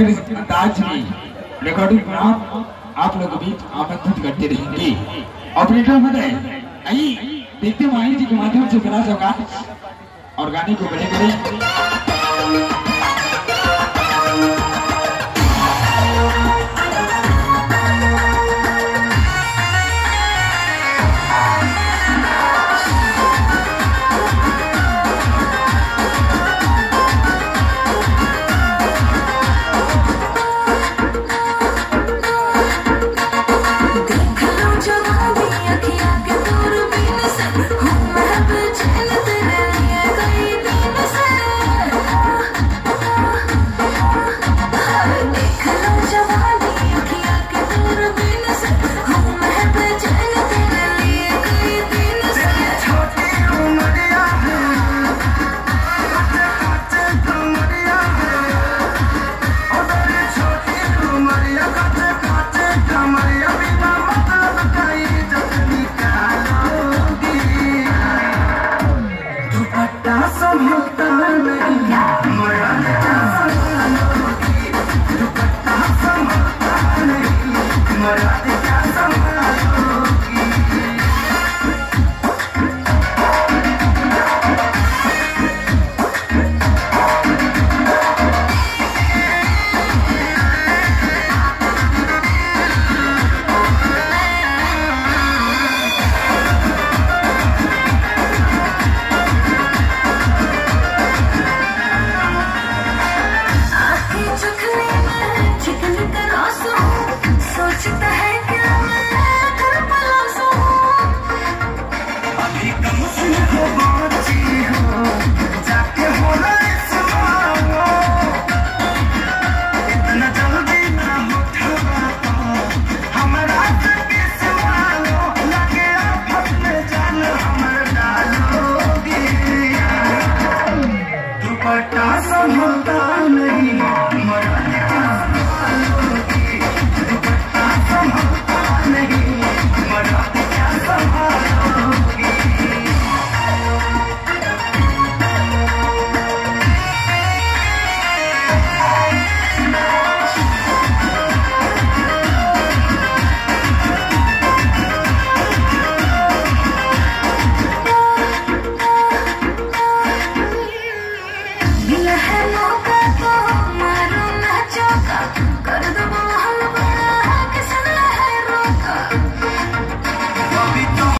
अंदाज में recording programme आप लोग के बीच आमंत्रित करते रहेंगे। ऑपरेटर महोदय आइए, देखते हैं जी के माध्यम से बना सौगात और गाने को बड़े करें। こぼれ